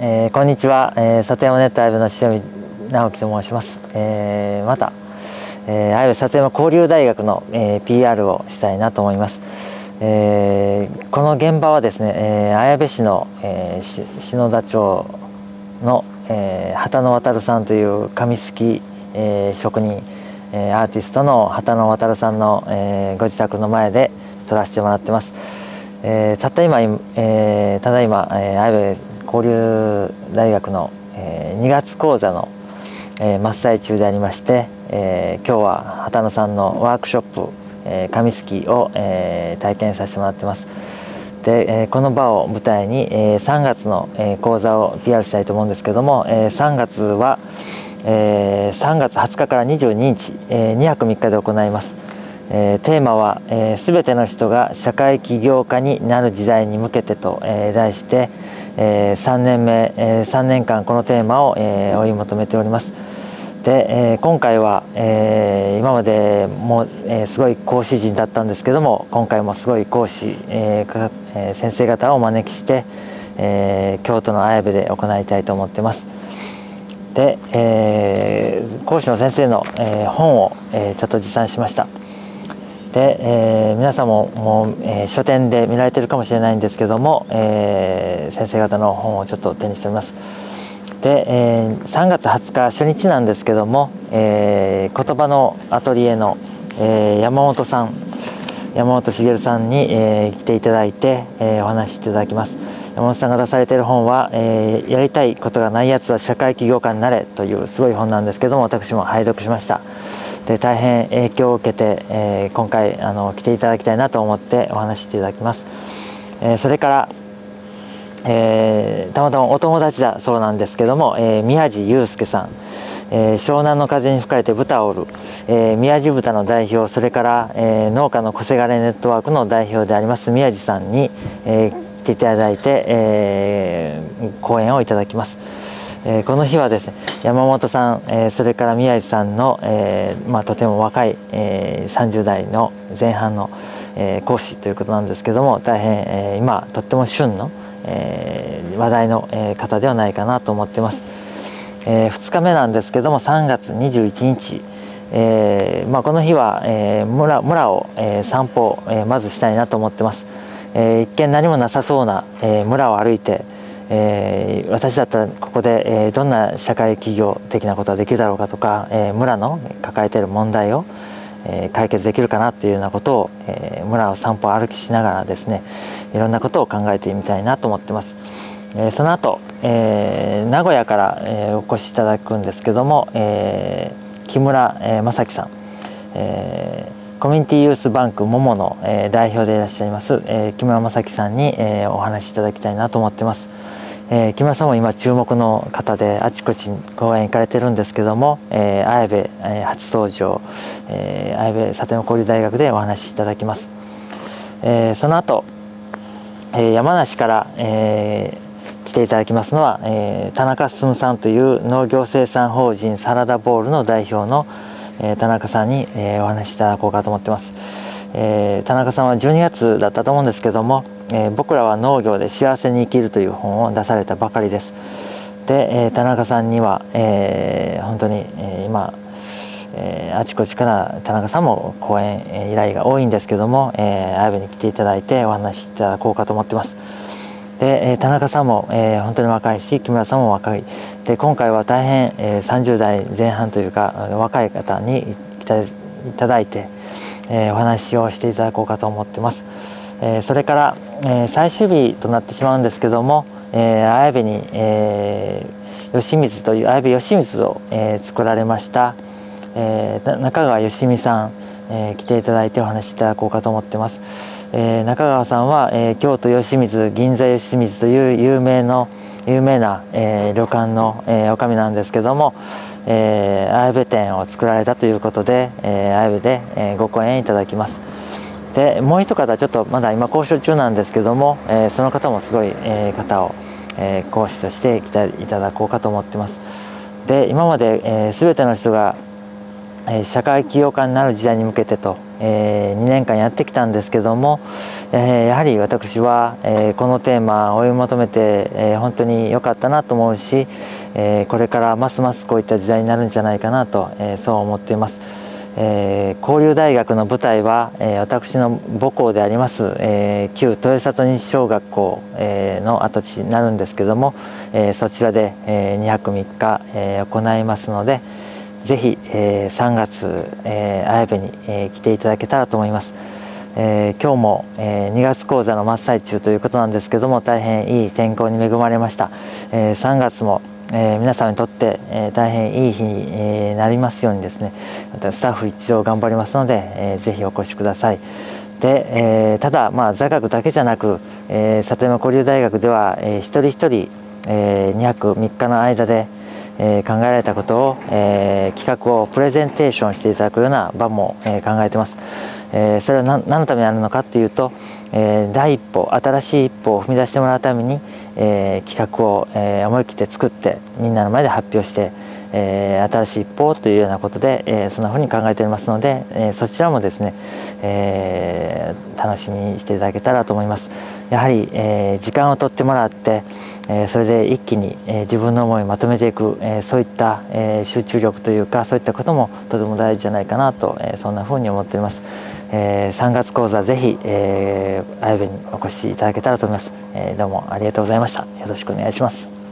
えー、こんにちは、えー、里山ネットアイブの塩見直樹と申します、えー、また、えー、アイブ里山交流大学の、えー、PR をしたいなと思います、えー、この現場はですね、えー、綾部市の、えー、篠田町の、えー、畑野渡さんという紙すき、えー、職人、えー、アーティストの畑野渡さんの、えー、ご自宅の前で撮らせてもらってます、えー、たった今、えー、ただいま、えー、綾部交流大学の、えー、2月講座の、えー、真っ最中でありまして、えー、今日は畑野さんのワークショップ、えー、紙すきを、えー、体験させてもらってます。で、え、この場を舞台に、えー、3月の、え、講座を PR したいと思うんですけども、えー、3月は、えー、3月20日から22日、えー、2泊3日で行います。え、テーマは「す、えー、べ、ての人が社会起業家になる時代に向けて」と、え、題して、えー、3年目、えー、3年間このテーマを、えー、追い求めております。で、えー、今回は、えー、今までも、えー、すごい講師陣だったんですけども今回もすごい講師、えーえー、先生方をお招きして、えー、京都の綾部で行いたいと思ってます。で、えー、講師の先生の、えー、本を、えー、ちょっと持参しました。で、えー、皆さんももう、えー、書店で見られてるかもしれないんですけども、えー、先生方の本をちょっと手にしております。で、えー、3月20日初日なんですけども、えー、言葉のアトリエの、えー、山本さん山本茂さんに、えー、来ていただいて、えー、お話しいただきます山本さんが出されている本は、えー「やりたいことがないやつは社会起業家になれ」というすごい本なんですけども私も拝読しましたで大変影響を受けて、えー、今回あの来ていただきたいなと思ってお話していただきます、えー、それから、えー、たまたまお友達だそうなんですけども、え宮地祐介さん。えー、湘南の風に吹かれて豚を売る、えー、宮地豚の代表それから、えー、農家の小せがれネットワークの代表であります宮地さんに、えー、来ていただいて、えー、講演をいただきます。えー、この日はですね山本さん、えー、それから宮地さんの、えーまあ、とても若い、えー、30代の前半の、えー、講師ということなんですけども大変、えー、今とっても旬の、えー、話題の、えー、方ではないかなと思ってます、えー、2日目なんですけども3月21日えーまあ、この日は、えー、村村を、えー、散歩、えー、まずしたいなと思ってます、えー、一見何もなさそうな、えー、村を歩いて、えー、私だったらここで、えー、どんな社会企業的なことができるだろうかとか、えー、村の抱えている問題を、えー、解決できるかなっていうようなことを、えー、村を散歩歩きしながらですねいろんなことを考えてみたいなと思ってます。えー、その後、えー、名古屋から、えー、お越しいただくんですけども、えー、木村、えー、正樹さん、えー、コミュニティユースバンクももの、えー、代表でいらっしゃいます、えー、木村正樹さんに、えー、お話しいただきたいなと思ってます。えー、木村さんも今注目の方であちこち講演行かれてるんですけども、えー、綾部、えー、初登場、えー、綾部里山交流大学でお話しいただきます、えー、その後、えー、山梨から、えー、来ていただきますのは、えー、田中進さんという農業生産法人サラダボールの代表の、えー、田中さんに、えー、お話しいただこうかと思ってます、えー、田中さんは12月だったと思うんですけどもえー、僕らは農業で幸せに生きるという本を出されたばかりです。で、えー、田中さんには、えー、本当に、えー、今、えー、あちこちから田中さんも講演、えー、依頼が多いんですけども、えー、綾部に来ていただいてお話しいただこうかと思ってます。で、えー、田中さんも、えー、本当に若いし木村さんも若いで今回は大変、えー、30代前半というか若い方に来ていただいて、えー、お話をしていただこうかと思ってます。えー、それから、えー、最終日となってしまうんですけども、えー、綾部に、えー、吉水という綾部吉水を、えー、作られました、えー、中川吉美さん、えー、来ていただいてお話しいただこうかと思ってます。えー、中川さんは、えー、京都吉水銀座吉水という有名の有名な、えー、旅館の、えー、おかみなんですけども、えー、綾部店を作られたということで、えー、綾部で、えー、ご講演いただきます。でもう一方ちょっとまだ今交渉中なんですけども、えー、その方もすごい、えー、方を、えー、講師として来ていただこうかと思ってますで今まで、えー、全ての人が、えー、社会起業家になる時代に向けてと、えー、2年間やってきたんですけども、えー、やはり私は、えー、このテーマを追い求めて、えー、本当に良かったなと思うし、えこれからますますこういった時代になるんじゃないかなと、えそう思っています。え交流大学の舞台は、え私の母校であります、え旧豊里西小学校、えの跡地になるんですけども、えそちらで、え2泊3日、え行いますのでぜひ、え3月、え綾部に、え来ていただけたらと思います。えー、今日も、えー、2月講座の真っ最中ということなんですけども大変いい天候に恵まれました、えー、3月も、えー、皆様にとって、えー、大変いい日に、え、なりますようにですねまたスタッフ一同頑張りますので、えー、ぜひお越しくださいで、えー、ただ、まあ、座学だけじゃなく、えー、里山交流大学では、えー、一人一人、えー、2泊3日の間で、えー、考えられたことを、えー、企画をプレゼンテーションしていただくような場も、えー、考えてます。えー、それは何のためにあるのかっていうと、えー、第一歩新しい一歩を踏み出してもらうために、えー、企画を、えー、思い切って作ってみんなの前で発表して、えー、新しい一歩というようなことで、えー、そんなふうに考えておりますので、えー、そちらもですね、えー、楽しみにしていただけたらと思いますやはり、えー、時間をとってもらって、えー、それで一気に、えー、自分の思いをまとめていく、えー、そういった、えー、集中力というかそういったこともとても大事じゃないかなと、えー、そんなふうに思っております。えー、3月講座ぜひ、えー、綾部にお越しいただけたらと思います、えー、どうもありがとうございました。よろしくお願いします。